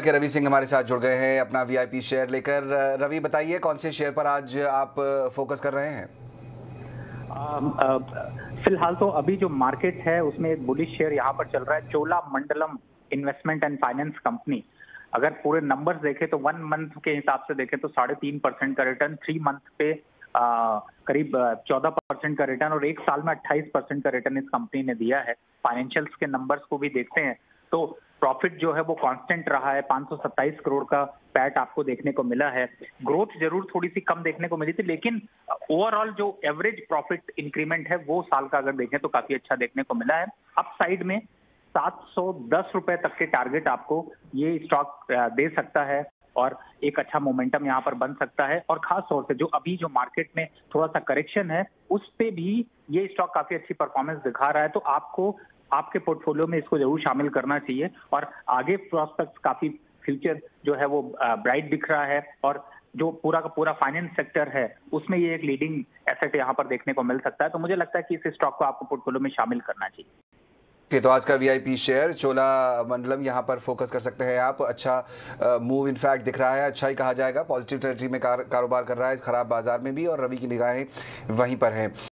के रवि सिंह हमारे साथ जुड़ गए हैं अपना वीआईपी शेयर लेकर। रवि बताइए कौन से शेयर पर आज आप फोकस कर रहे हैं? फ़िलहाल तो अभी जो मार्केट है उसमें एक बुलिश शेयर यहाँ पर चल रहा है Cholamandalam investment and finance company अगर पूरे नंबर्स देखें तो वन मंथ के हिसाब से देखें तो साढ़े तीन परसेंट का रिटर्न थ्री मंथ पे आ, करीब चौदह परसेंट का रिटर्न और एक साल में अट्ठाईस परसेंट का रिटर्न इस कंपनी ने दिया है। फाइनेंशियल्स के नंबर्स को भी देखते हैं। तो प्रॉफिट जो है वो कांस्टेंट रहा है। 527 करोड़ का पैट आपको देखने को मिला है। ग्रोथ ज़रूर थोड़ी सी कम देखने को मिली थी, लेकिन ओवरऑल जो एवरेज प्रॉफिट इंक्रीमेंट है, वो साल का अगर देखें तो काफ़ी अच्छा देखने को मिला है। अप साइड में सात सौ दस रुपए तक के टारगेट आपको ये स्टॉक दे सकता है और एक अच्छा मोमेंटम यहाँ पर बन सकता है। और खास तौर से जो अभी जो मार्केट में थोड़ा सा करेक्शन है, उस पे भी ये स्टॉक काफ़ी अच्छी परफॉर्मेंस दिखा रहा है। तो आपको आपके पोर्टफोलियो में इसको ज़रूर शामिल करना चाहिए और आगे प्रोस्पेक्ट काफ़ी फ्यूचर जो है वो ब्राइट दिख रहा है और जो पूरा का पूरा फाइनेंस सेक्टर है उसमें ये एक लीडिंग एसेट यहाँ पर देखने को मिल सकता है। तो मुझे लगता है कि इस स्टॉक को आपको पोर्टफोलियो में शामिल करना चाहिए। तो आज का वीआईपी शेयर चोला मंडलम यहाँ पर फोकस कर सकते हैं आप। अच्छा मूव इनफैक्ट दिख रहा है अच्छा ही कहा जाएगा। पॉजिटिव टेरिटरी में कार, कारोबार कर रहा है इस खराब बाज़ार में भी और रवि की निगाहें वहीं पर हैं।